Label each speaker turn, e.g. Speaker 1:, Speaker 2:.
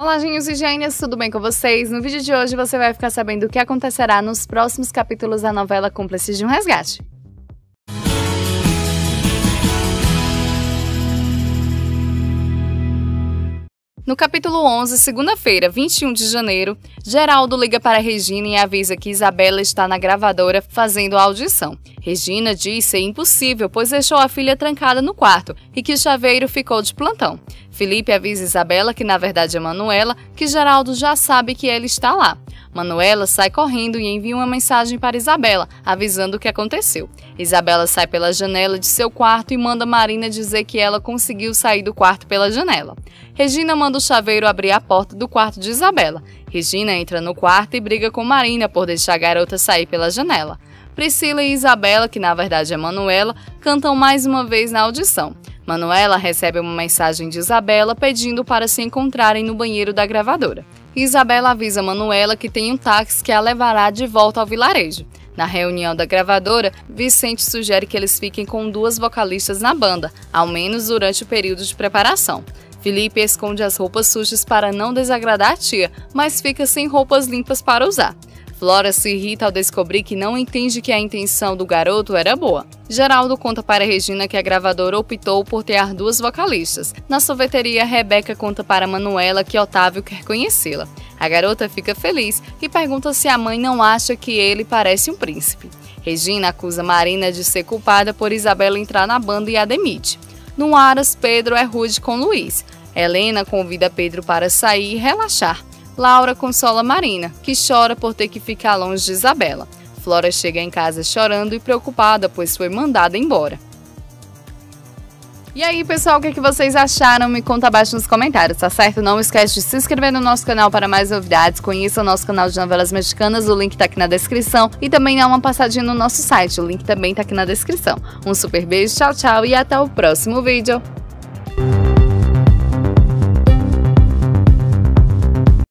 Speaker 1: Olá, Ginhos e Gênias, tudo bem com vocês? No vídeo de hoje você vai ficar sabendo o que acontecerá nos próximos capítulos da novela Cúmplices de um Resgate. No capítulo 11, segunda-feira, 21 de janeiro, Geraldo liga para Regina e avisa que Isabela está na gravadora fazendo a audição. Regina diz ser impossível, pois deixou a filha trancada no quarto e que Chaveiro ficou de plantão. Felipe avisa Isabela, que na verdade é Manuela, que Geraldo já sabe que ele está lá. Manuela sai correndo e envia uma mensagem para Isabela, avisando o que aconteceu. Isabela sai pela janela de seu quarto e manda Marina dizer que ela conseguiu sair do quarto pela janela. Regina manda o chaveiro abrir a porta do quarto de Isabela. Regina entra no quarto e briga com Marina por deixar a garota sair pela janela. Priscila e Isabela, que na verdade é Manuela, cantam mais uma vez na audição. Manuela recebe uma mensagem de Isabela pedindo para se encontrarem no banheiro da gravadora. Isabela avisa Manuela que tem um táxi que a levará de volta ao vilarejo. Na reunião da gravadora, Vicente sugere que eles fiquem com duas vocalistas na banda, ao menos durante o período de preparação. Felipe esconde as roupas sujas para não desagradar a tia, mas fica sem roupas limpas para usar. Flora se irrita ao descobrir que não entende que a intenção do garoto era boa. Geraldo conta para Regina que a gravadora optou por ter duas vocalistas. Na sorveteria, Rebeca conta para Manuela que Otávio quer conhecê-la. A garota fica feliz e pergunta se a mãe não acha que ele parece um príncipe. Regina acusa Marina de ser culpada por Isabela entrar na banda e a demite. No Aras, Pedro é rude com Luiz. Helena convida Pedro para sair e relaxar. Laura consola Marina, que chora por ter que ficar longe de Isabela. Flora chega em casa chorando e preocupada, pois foi mandada embora. E aí, pessoal, o que, é que vocês acharam? Me conta abaixo nos comentários, tá certo? Não esquece de se inscrever no nosso canal para mais novidades. Conheça o nosso canal de novelas mexicanas, o link tá aqui na descrição. E também dá uma passadinha no nosso site, o link também tá aqui na descrição. Um super beijo, tchau, tchau e até o próximo vídeo.